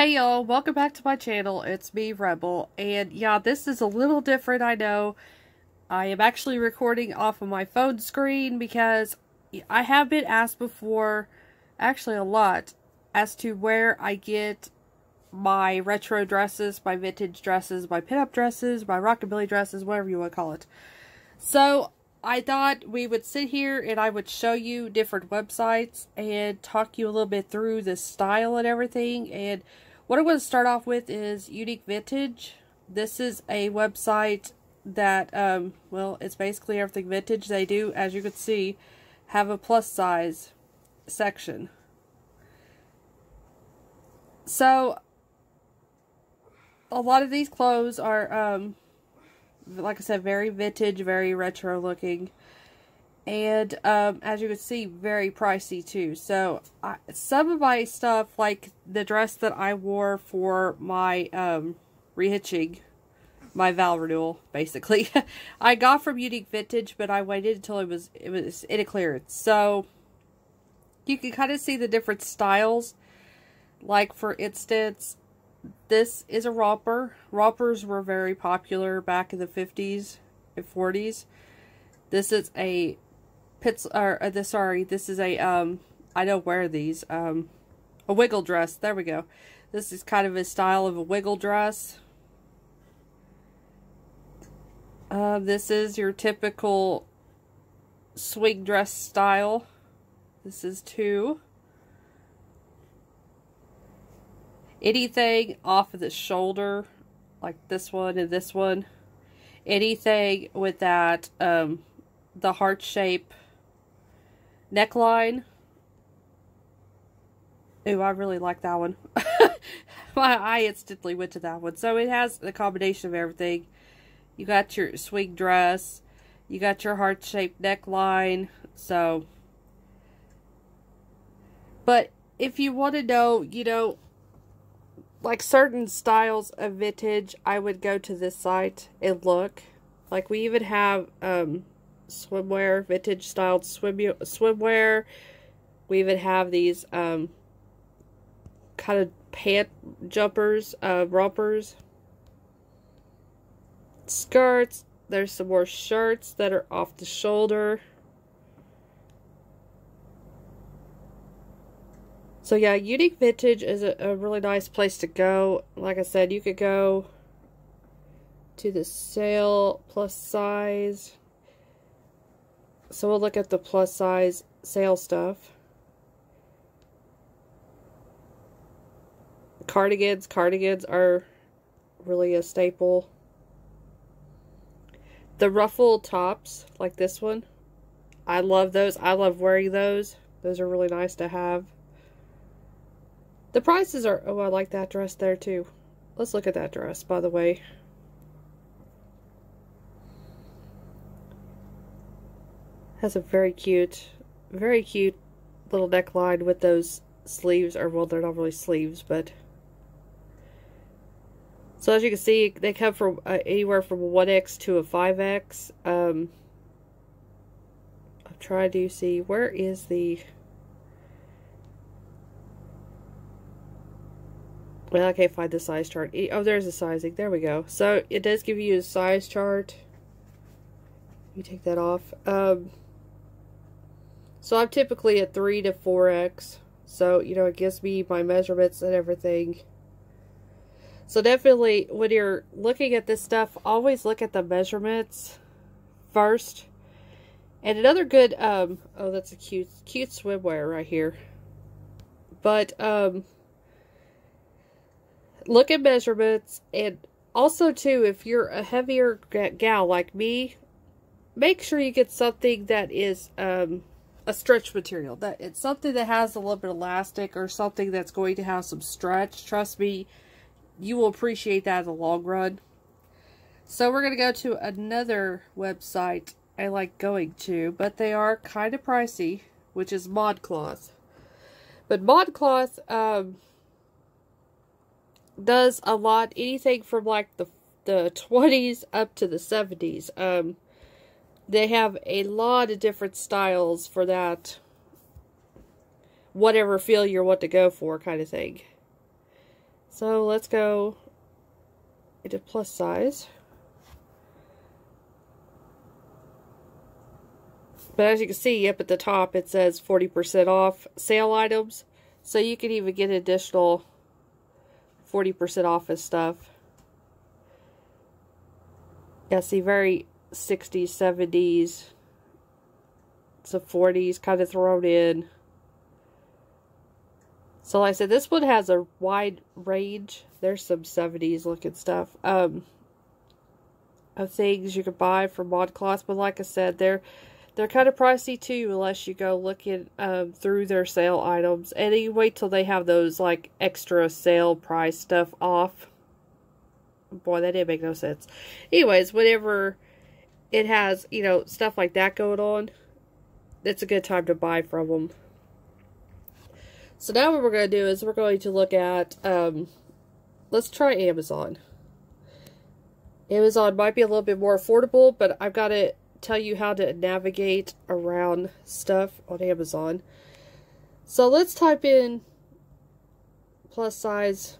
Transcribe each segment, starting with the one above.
Hey y'all, welcome back to my channel. It's me, Rebel. And yeah, this is a little different, I know. I am actually recording off of my phone screen because I have been asked before, actually a lot, as to where I get my retro dresses, my vintage dresses, my pinup dresses, my rockabilly dresses, whatever you want to call it. So, I thought we would sit here and I would show you different websites and talk you a little bit through the style and everything. And what I'm going to start off with is Unique Vintage. This is a website that, um, well, it's basically everything vintage. They do, as you can see, have a plus size section. So, a lot of these clothes are, um, like I said, very vintage, very retro looking. And um, as you can see, very pricey too. So I, some of my stuff, like the dress that I wore for my um, rehitching, my vow renewal, basically, I got from Unique Vintage, but I waited until it was it was in a clearance. So you can kind of see the different styles. Like for instance, this is a romper. Rompers were very popular back in the 50s and 40s. This is a pits or uh, the sorry, this is a um I don't wear these. Um a wiggle dress. There we go. This is kind of a style of a wiggle dress. Uh, this is your typical swing dress style. This is two. anything off of the shoulder, like this one and this one, anything with that, um, the heart shape neckline. Ooh, I really like that one. My eye instantly went to that one. So it has the combination of everything. You got your swing dress. You got your heart-shaped neckline. So, but if you want to know, you know, like certain styles of vintage, I would go to this site and look. Like we even have um, swimwear, vintage styled swim swimwear. We even have these um, kind of pant jumpers, uh, rompers, skirts. There's some more shirts that are off the shoulder. So yeah, Unique Vintage is a, a, really nice place to go. Like I said, you could go to the sale plus size. So we'll look at the plus size sale stuff. Cardigans. Cardigans are really a staple. The ruffle tops, like this one. I love those. I love wearing those. Those are really nice to have. The prices are... Oh, I like that dress there, too. Let's look at that dress, by the way. Has a very cute, very cute little neckline with those sleeves. Or, well, they're not really sleeves, but... So, as you can see, they come from uh, anywhere from a 1X to a 5X. Um, I'm trying to see... Where is the... Well, I can't find the size chart. Oh, there's the sizing. There we go. So, it does give you a size chart. You take that off. Um, so, I'm typically at 3 to 4X. So, you know, it gives me my measurements and everything. So, definitely, when you're looking at this stuff, always look at the measurements first. And another good, um, oh, that's a cute, cute swimwear right here. But, um, look at measurements and also too if you're a heavier gal like me make sure you get something that is um, a stretch material. That it's something that has a little bit of elastic or something that's going to have some stretch. Trust me you will appreciate that in the long run. So we're going to go to another website I like going to but they are kind of pricey which is ModCloth. But ModCloth um, does a lot, anything from like the the 20s up to the 70s. Um, they have a lot of different styles for that whatever feel you want to go for kind of thing. So let's go into plus size. But as you can see up at the top it says 40% off sale items. So you can even get additional 40% off of stuff. Yeah, see, very 60s, 70s, some 40s kind of thrown in. So like I said, this one has a wide range. There's some 70s looking stuff. Um, of things you could buy from ModCloth, but like I said, they're they're kind of pricey too, unless you go looking um, through their sale items. And you wait till they have those like extra sale price stuff off. Boy, that didn't make no sense. Anyways, whenever it has, you know, stuff like that going on, it's a good time to buy from them. So now what we're going to do is we're going to look at, um, let's try Amazon. Amazon might be a little bit more affordable, but I've got to tell you how to navigate around stuff on Amazon. So let's type in plus size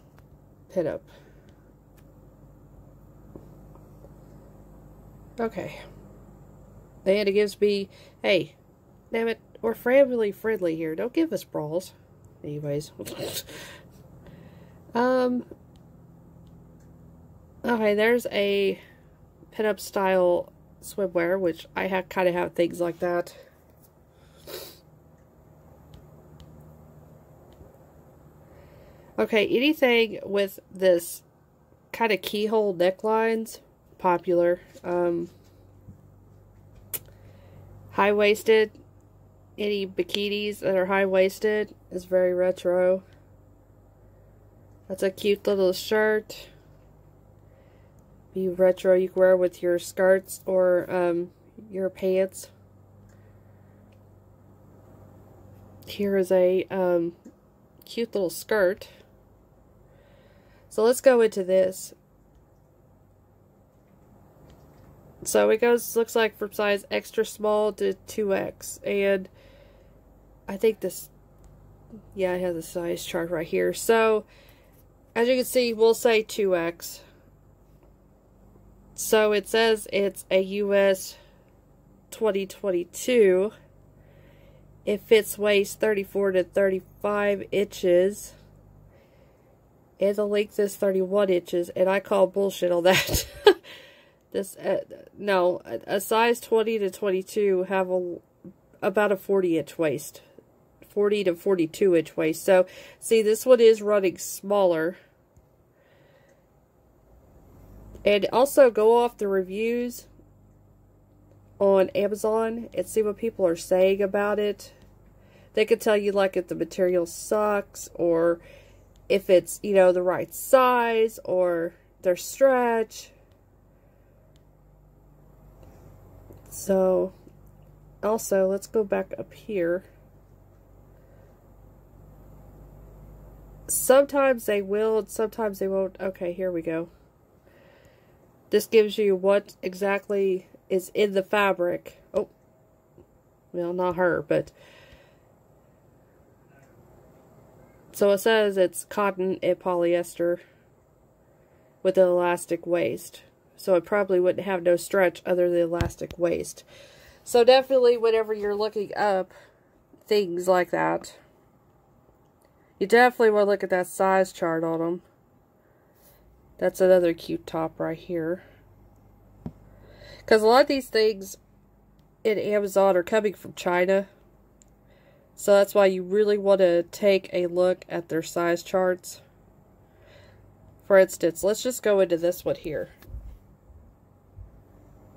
pinup. Okay. And it gives me, hey, damn it, we're family friendly here. Don't give us brawls. Anyways. um. Okay, there's a pinup style swimwear, which I have kind of have things like that. Okay, anything with this kind of keyhole necklines, popular. Um, high-waisted, any bikinis that are high-waisted is very retro. That's a cute little shirt be retro you can wear with your skirts or um, your pants. Here is a um, cute little skirt. So let's go into this. So it goes, looks like from size extra small to 2X. And I think this, yeah, it has a size chart right here. So, as you can see, we'll say 2X. So it says it's a US 2022. It fits waist 34 to 35 inches. And the length is 31 inches. And I call bullshit on that. this uh, No, a, a size 20 to 22 have a, about a 40 inch waist. 40 to 42 inch waist. So, see, this one is running smaller. And also go off the reviews on Amazon and see what people are saying about it. They could tell you like if the material sucks or if it's, you know, the right size or their stretch. So, also, let's go back up here. Sometimes they will sometimes they won't. Okay, here we go. This gives you what exactly is in the fabric. Oh, well, not her, but... So it says it's cotton and polyester with an elastic waist. So it probably wouldn't have no stretch other than elastic waist. So definitely whenever you're looking up things like that, you definitely want to look at that size chart on them. That's another cute top right here. Because a lot of these things in Amazon are coming from China. So that's why you really want to take a look at their size charts. For instance, let's just go into this one here.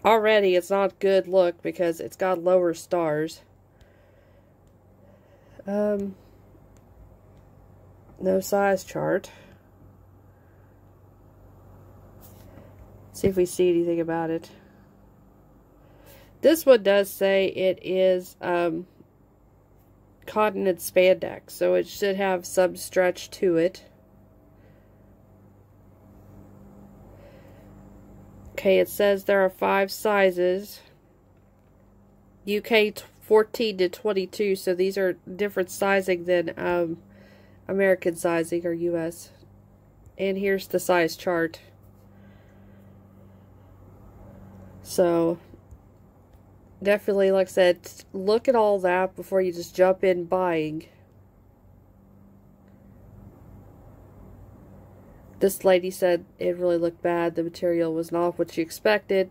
Already, it's not good look because it's got lower stars. Um, no size chart. See if we see anything about it. This one does say it is um, cotton and spandex, so it should have some stretch to it. Okay, it says there are five sizes. UK 14 to 22, so these are different sizing than um, American sizing or US. And here's the size chart. So, definitely, like I said, look at all that before you just jump in buying. This lady said it really looked bad. The material was not what she expected.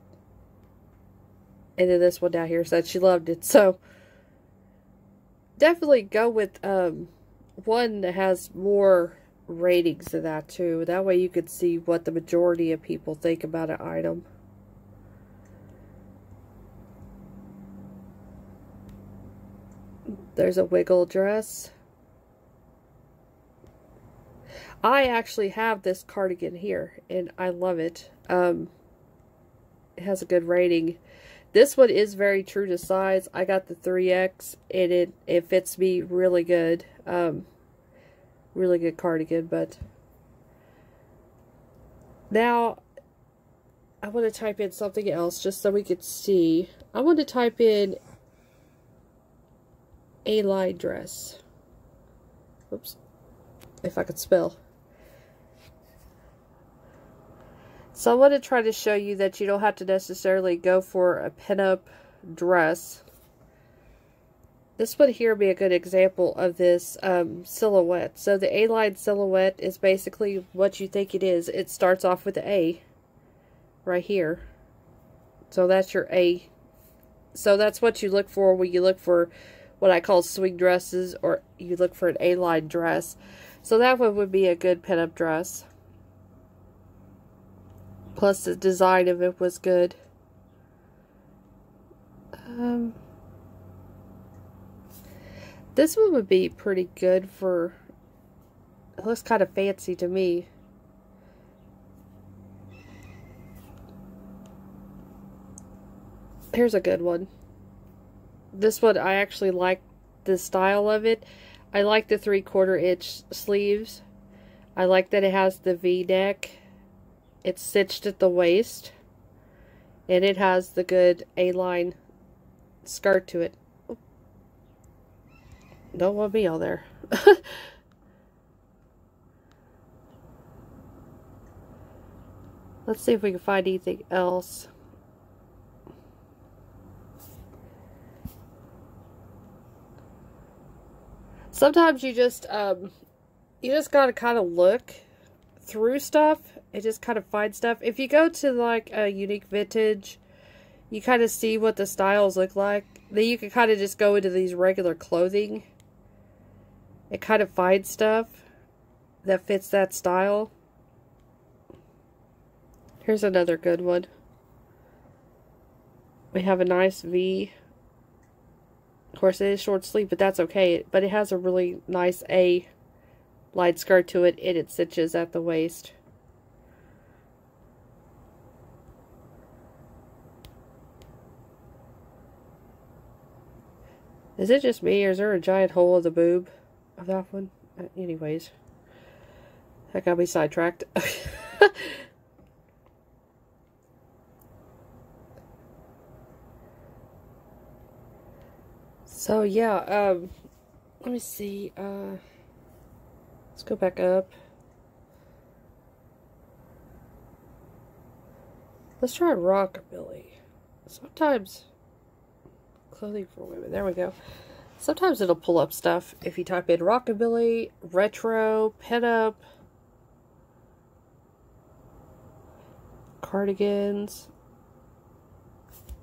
And then this one down here said she loved it. So, definitely go with um, one that has more ratings of that, too. That way you could see what the majority of people think about an item. There's a wiggle dress. I actually have this cardigan here, and I love it. Um, it has a good rating. This one is very true to size. I got the 3X, and it, it fits me really good. Um, really good cardigan, but... Now, I want to type in something else just so we could see. I want to type in a line dress. Oops. If I could spell. So I want to try to show you that you don't have to necessarily go for a pinup dress. This would here would be a good example of this um, silhouette. So the A-line silhouette is basically what you think it is. It starts off with A right here. So that's your A. So that's what you look for when you look for what I call swing dresses, or you look for an A-line dress. So that one would be a good pinup dress. Plus the design of it was good. Um, this one would be pretty good for, it looks kind of fancy to me. Here's a good one this one, I actually like the style of it. I like the three-quarter inch sleeves. I like that it has the V-neck. It's stitched at the waist. And it has the good A-line skirt to it. Don't want me on there. Let's see if we can find anything else. sometimes you just, um, you just gotta kind of look through stuff and just kind of finds stuff. If you go to like a unique vintage, you kind of see what the styles look like. Then you can kind of just go into these regular clothing It kind of finds stuff that fits that style. Here's another good one. We have a nice V of course, it is short sleeve, but that's okay. But it has a really nice A light skirt to it, and it stitches at the waist. Is it just me, or is there a giant hole in the boob of that one? Uh, anyways, that got me sidetracked. So yeah, um, let me see, uh, let's go back up. Let's try rockabilly. Sometimes, clothing for women, there we go. Sometimes it'll pull up stuff if you type in rockabilly, retro, pinup, cardigans.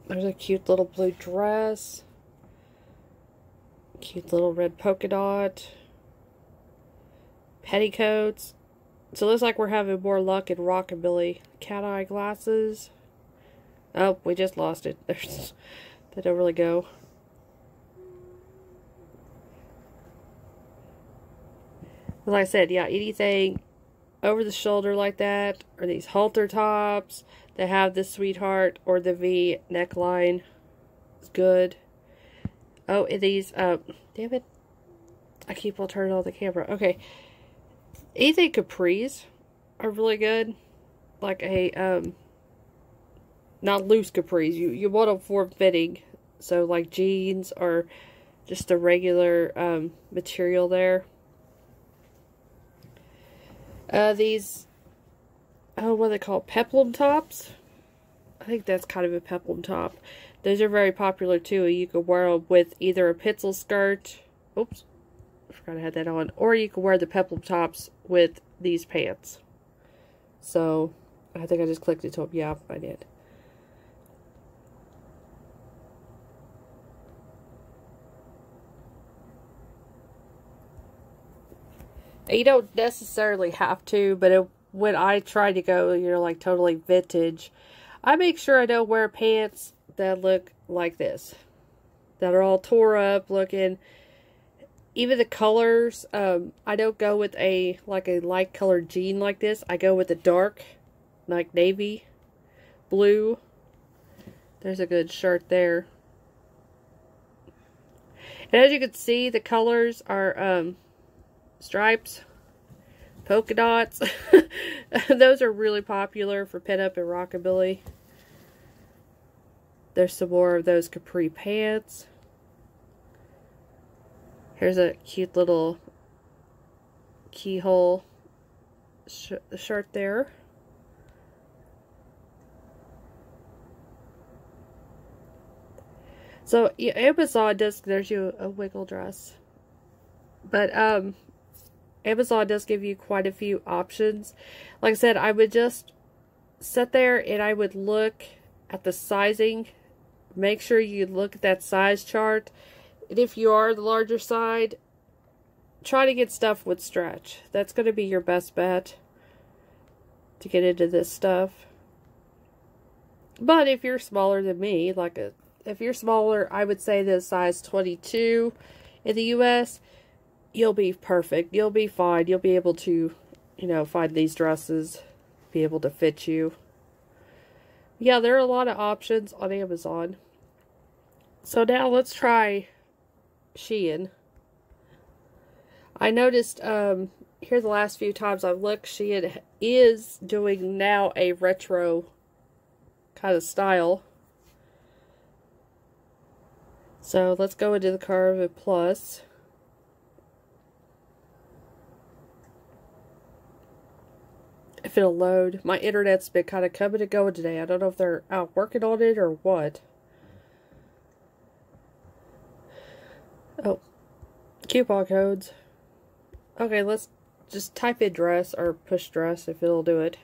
There's a cute little blue dress. Cute little red polka dot. Petticoats. So it looks like we're having more luck in rockabilly. Cat eye glasses. Oh, we just lost it. There's, they don't really go. Like I said, yeah, anything over the shoulder like that, or these halter tops that have the sweetheart or the V neckline is good. Oh, these, uh, damn it. I keep on turning on the camera. Okay. Anything capris are really good. Like a, um, not loose capris. You, you want them form fitting. So like jeans or just a regular, um, material there. Uh, these oh, what are they call peplum tops. I think that's kind of a peplum top. Those are very popular too. You could wear them with either a pencil skirt. Oops. I forgot I had that on. Or you could wear the peplum tops with these pants. So, I think I just clicked it to Yeah, I did. You don't necessarily have to, but it, when I try to go, you know, like totally vintage, I make sure I don't wear pants that look like this. That are all tore up looking. Even the colors, um, I don't go with a, like a light colored jean like this. I go with a dark, like navy, blue. There's a good shirt there. And as you can see, the colors are, um, stripes, polka dots. Those are really popular for pinup and rockabilly. There's some more of those capri pants. Here's a cute little keyhole sh shirt there. So yeah, Amazon does there's you a wiggle dress. But um Amazon does give you quite a few options. Like I said, I would just sit there and I would look at the sizing. Make sure you look at that size chart. And if you are the larger side, try to get stuff with stretch. That's going to be your best bet to get into this stuff. But if you're smaller than me, like a if you're smaller, I would say the size 22 in the US, you'll be perfect. You'll be fine. You'll be able to, you know, find these dresses, be able to fit you. Yeah, there are a lot of options on Amazon. So now let's try Shein. I noticed um, here the last few times I've looked, Shein is doing now a retro kind of style. So let's go into the Curve Plus. If it'll load. My internet's been kind of coming and going today. I don't know if they're out working on it or what. Oh, coupon codes. Okay, let's just type in dress or push dress if it'll do it.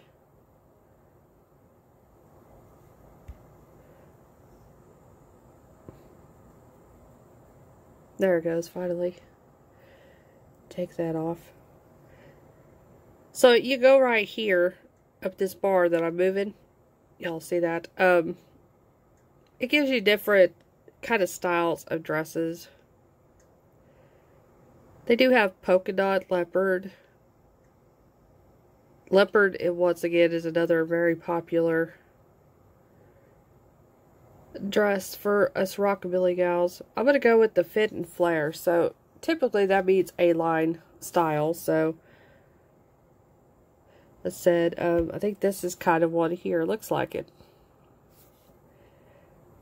There it goes, finally. Take that off. So you go right here up this bar that I'm moving. Y'all see that? Um, it gives you different kind of styles of dresses. They do have polka dot leopard. Leopard, it once again, is another very popular dress for us rockabilly gals. I'm going to go with the fit and flare. So, typically that means A-line style. So, I said, um, I think this is kind of one here. Looks like it.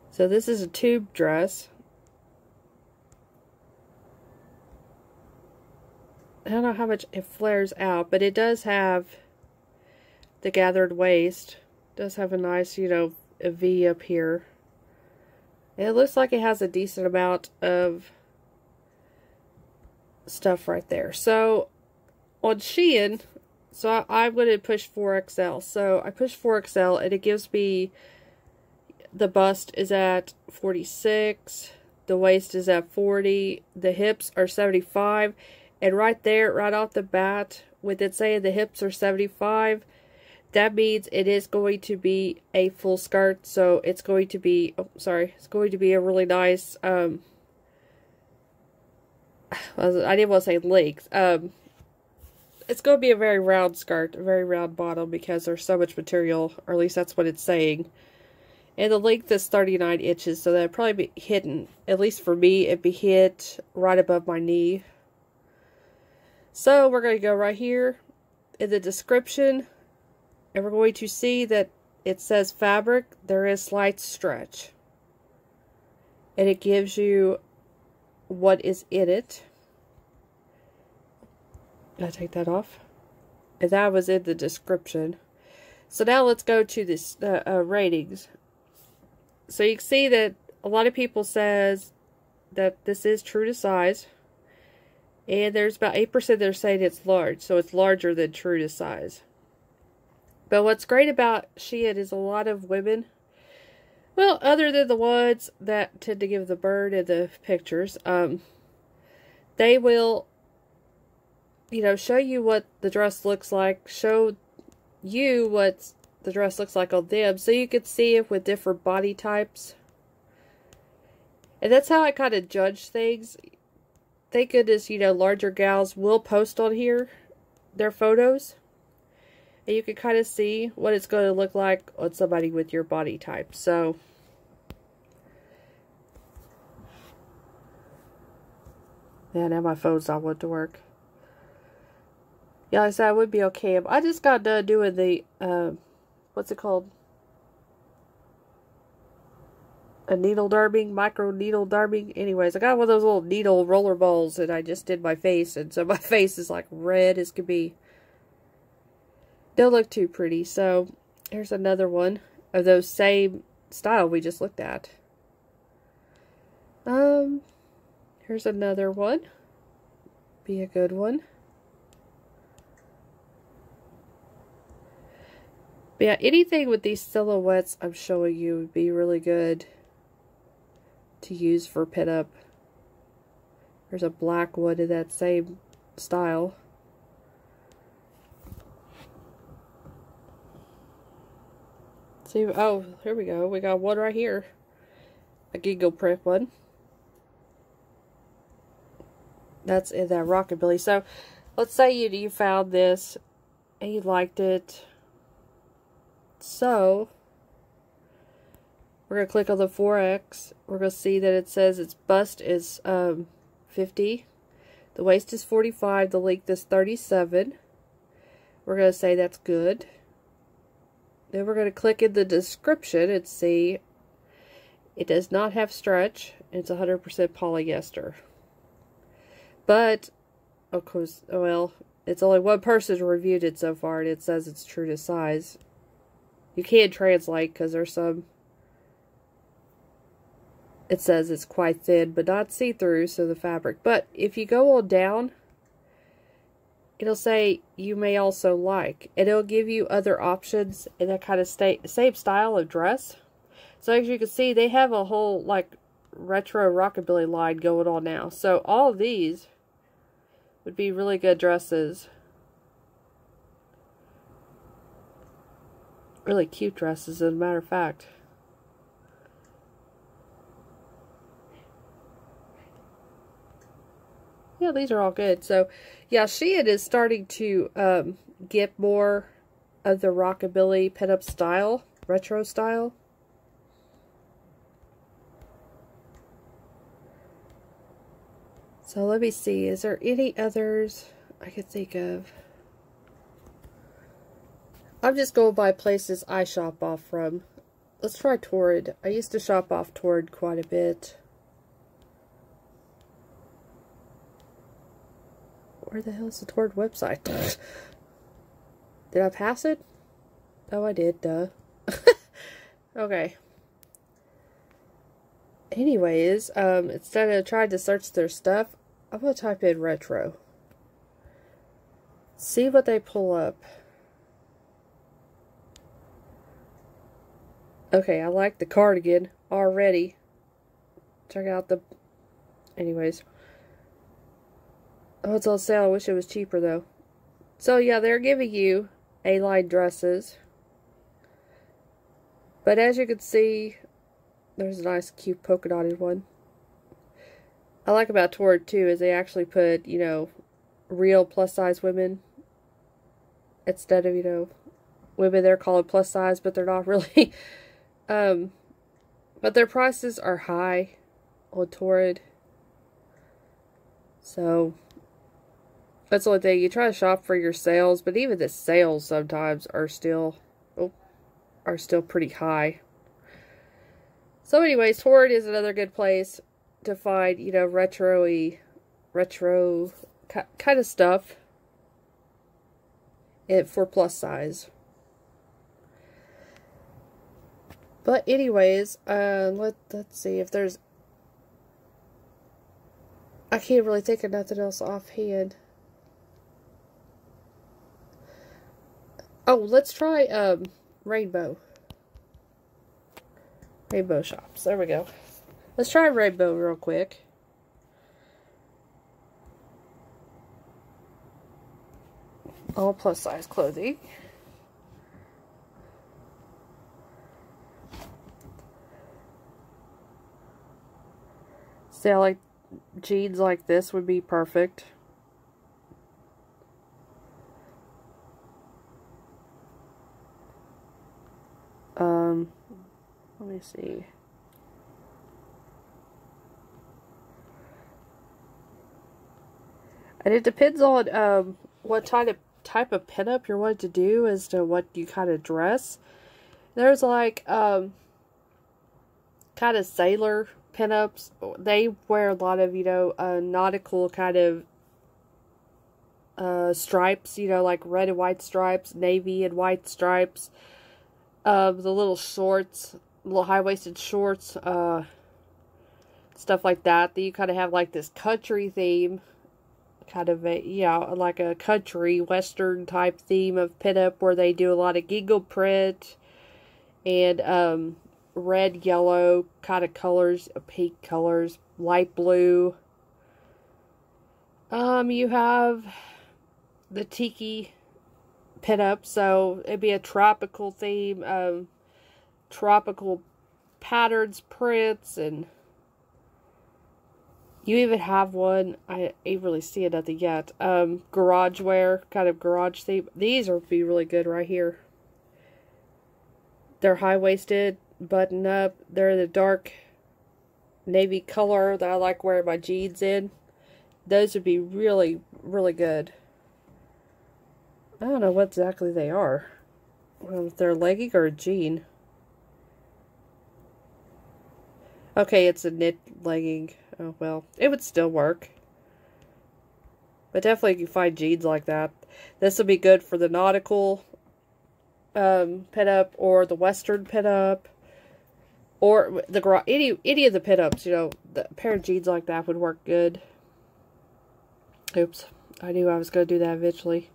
So this is a tube dress. I don't know how much it flares out, but it does have the gathered waist. It does have a nice, you know, a V up here. And it looks like it has a decent amount of stuff right there. So, on Shein, so I, am going to push 4XL. So I push 4XL and it gives me the bust is at 46, the waist is at 40, the hips are 75, and right there, right off the bat, with it saying the hips are 75, that means it is going to be a full skirt, so it's going to be, oh, sorry, it's going to be a really nice, um, I didn't want to say length, um, it's going to be a very round skirt, a very round bottom because there's so much material, or at least that's what it's saying. And the length is 39 inches, so that'd probably be hidden, at least for me, it'd be hit right above my knee. So we're going to go right here in the description, and we're going to see that it says fabric, there is slight stretch. And it gives you what is in it. I take that off? And that was in the description. So now let's go to this uh, uh, ratings. So you can see that a lot of people says that this is true to size. And there's about 8% that are saying it's large. So it's larger than true to size. But what's great about Shein is a lot of women, well, other than the ones that tend to give the bird in the pictures, um, they will, you know, show you what the dress looks like, show you what the dress looks like on them, so you can see it with different body types. And that's how I kind of judge things. Thank goodness, you know, larger gals will post on here their photos. And you can kind of see what it's going to look like on somebody with your body type. So, yeah, now my phone's not want to work. Yeah, I said, I would be okay. I just got done doing the, uh, what's it called? A needle darming, micro needle darming. Anyways, I got one of those little needle roller balls and I just did my face. And so my face is like red as could be don't look too pretty. So here's another one of those same style we just looked at. Um, here's another one. Be a good one. But yeah, anything with these silhouettes I'm showing you would be really good to use for pinup. There's a black one in that same style. See, oh, here we go. We got one right here. A giggle print one. That's in that rockabilly. So, let's say you, you found this and you liked it. So, we're going to click on the 4X. We're going to see that it says its bust is um, 50. The waist is 45. The length is 37. We're going to say that's good. Then we're going to click in the description and see it does not have stretch. It's 100% polyester. But, of course, well, it's only one person reviewed it so far and it says it's true to size. You can't translate because there's some it says it's quite thin but not see-through so the fabric but if you go on down it'll say you may also like. And it'll give you other options in that kind of state, same style of dress. So as you can see, they have a whole like retro rockabilly line going on now. So all these would be really good dresses. Really cute dresses, as a matter of fact. yeah, these are all good. So, yeah, Shein is starting to um, get more of the rockabilly pinup style, retro style. So let me see, is there any others I could think of? I'm just going by places I shop off from. Let's try Torrid. I used to shop off Torrid quite a bit. Where the hell is the Torrid website? did I pass it? Oh, I did, duh. okay. Anyways, um, instead of trying to search their stuff, I'm going to type in retro. See what they pull up. Okay, I like the cardigan already. Check out the... Anyways. Oh, it's on sale. I wish it was cheaper, though. So, yeah, they're giving you A-line dresses. But as you can see, there's a nice, cute polka dotted one. I like about Torrid, too, is they actually put, you know, real plus-size women instead of, you know, women they're called plus size, but they're not really. Um, but their prices are high on Torrid. So, that's the only thing. You try to shop for your sales, but even the sales sometimes are still oh, are still pretty high. So anyways, Torrid is another good place to find, you know, retro-y, retro kind of stuff it, for plus size. But anyways, uh, let, let's see if there's... I can't really think of nothing else offhand. Oh, let's try, um, Rainbow. Rainbow shops. There we go. Let's try Rainbow real quick. All plus size clothing. I like jeans like this would be perfect. Um, let me see. And it depends on um, what type of type of pinup you're wanting to do as to what you kind of dress. There's like um, kind of sailor pinups. They wear a lot of you know uh, nautical kind of uh, stripes. You know, like red and white stripes, navy and white stripes. Um, the little shorts, little high waisted shorts, uh, stuff like that. That you kind of have like this country theme kind of a yeah like a country western type theme of pinup where they do a lot of giggle print and um, red yellow kind of colors pink colors light blue um you have the tiki pinup so it'd be a tropical theme um tropical patterns prints and you even have one, I ain't really seeing nothing yet. Um, garage wear, kind of garage theme. These would be really good right here. They're high-waisted, button up. They're the dark navy color that I like wearing my jeans in. Those would be really, really good. I don't know what exactly they are. Well, if they're a legging or a jean. Okay, it's a knit legging. Oh, well, it would still work. But definitely you find jeans like that. This would be good for the nautical um, pinup or the western pinup or the any any of the pinups. You know, the pair of jeans like that would work good. Oops, I knew I was going to do that eventually.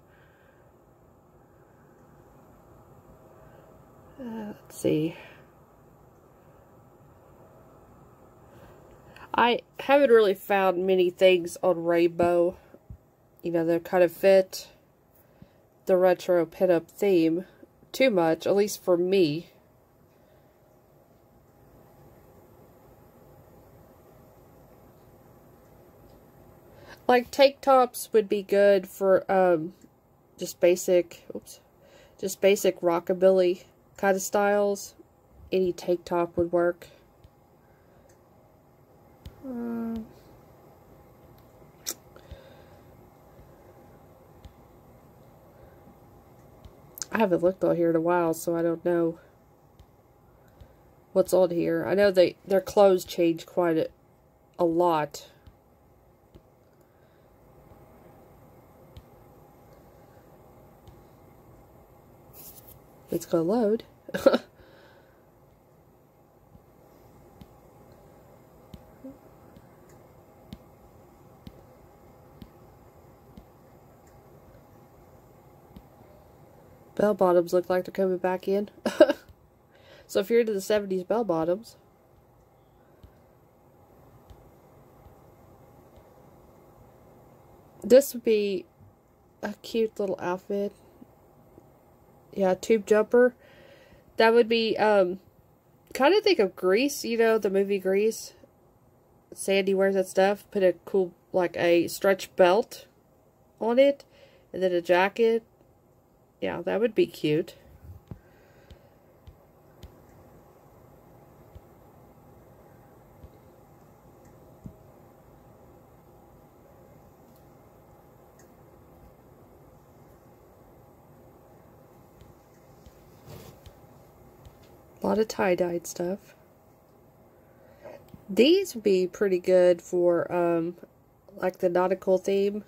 Uh, let's see. I haven't really found many things on Rainbow, you know, that kind of fit the retro pinup theme too much, at least for me. Like, tank tops would be good for, um, just basic, oops, just basic rockabilly kind of styles. Any tank top would work. Um, I haven't looked on here in a while, so I don't know what's on here. I know they their clothes change quite a, a lot. It's gonna load. Bell bottoms look like they're coming back in. so if you're into the 70s bell bottoms, this would be a cute little outfit. Yeah, tube jumper. That would be, um, kind of think of Grease, you know, the movie Grease. Sandy wears that stuff. Put a cool, like a stretch belt on it. And then a jacket yeah, that would be cute. Lot of tie-dyed stuff. These would be pretty good for, um, like the nautical theme.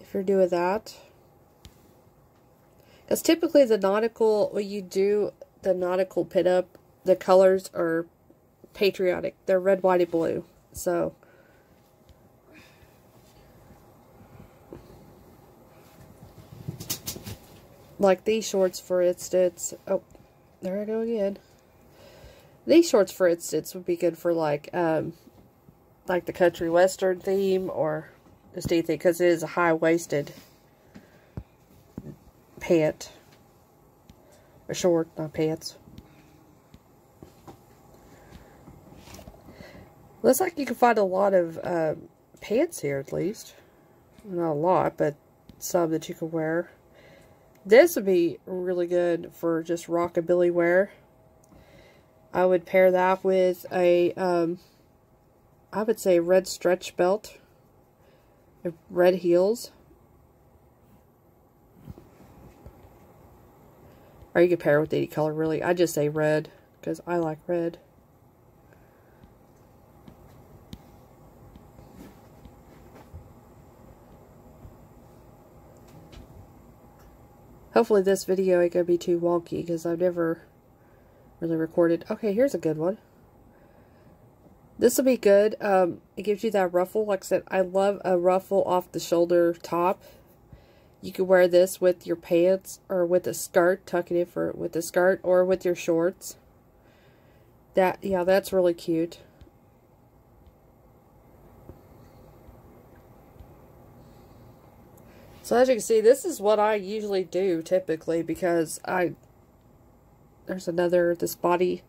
If you're doing that. Because typically the nautical, what you do, the nautical pinup, the colors are patriotic. They're red, white, and blue. So, like these shorts, for instance. Oh, there I go again. These shorts, for instance, would be good for like, um, like the country western theme or just anything because it is a high-waisted pant. A short, not pants. Looks like you can find a lot of uh, pants here, at least. Not a lot, but some that you can wear. This would be really good for just rockabilly wear. I would pair that with a, um, I would say red stretch belt. Red heels. Or you could pair with any color, really. I just say red, because I like red. Hopefully this video ain't going to be too wonky because I've never really recorded. Okay, here's a good one. This will be good. Um, it gives you that ruffle. Like I said, I love a ruffle off the shoulder top. You could wear this with your pants or with a skirt, tucking it for with a skirt or with your shorts. That, yeah, that's really cute. So as you can see, this is what I usually do typically because I, there's another, this body,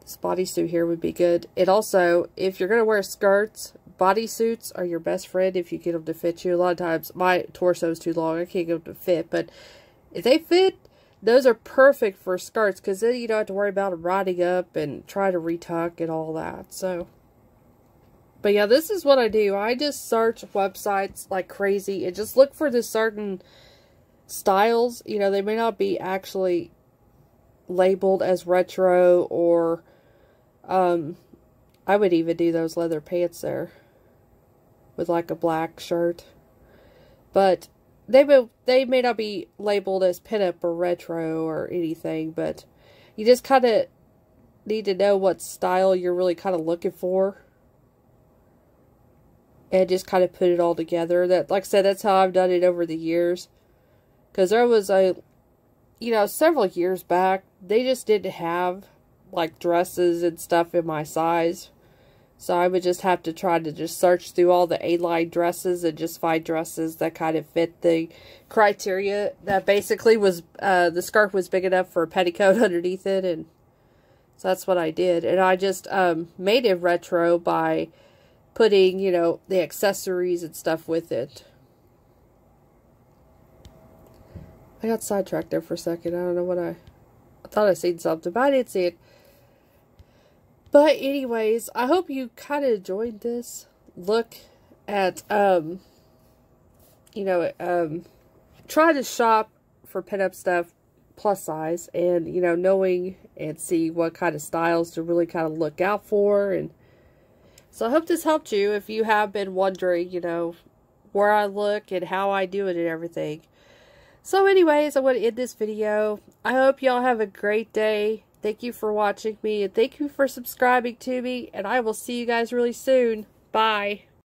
this bodysuit here would be good. It also, if you're going to wear skirts, bodysuits are your best friend if you get them to fit you. A lot of times, my torso is too long. I can't get them to fit. But if they fit, those are perfect for skirts because then you don't have to worry about them riding up and try to retuck and all that. So, but yeah, this is what I do. I just search websites like crazy and just look for the certain styles. You know, they may not be actually labeled as retro or um I would even do those leather pants there with like a black shirt. But they may, they may not be labeled as pinup or retro or anything, but you just kind of need to know what style you're really kind of looking for and just kind of put it all together. That, like I said, that's how I've done it over the years. Because there was a, you know, several years back, they just didn't have, like, dresses and stuff in my size. So I would just have to try to just search through all the A-line dresses and just find dresses that kind of fit the criteria. That basically was, uh, the scarf was big enough for a petticoat underneath it. And so that's what I did. And I just um, made it retro by putting, you know, the accessories and stuff with it. I got sidetracked there for a second. I don't know what I... I thought I seen something, but I didn't see it. But anyways, I hope you kind of enjoyed this look at, um, you know, um, try to shop for pinup stuff plus size and, you know, knowing and see what kind of styles to really kind of look out for and so I hope this helped you if you have been wondering, you know, where I look and how I do it and everything. So anyways, I want to end this video. I hope y'all have a great day. Thank you for watching me and thank you for subscribing to me. And I will see you guys really soon. Bye.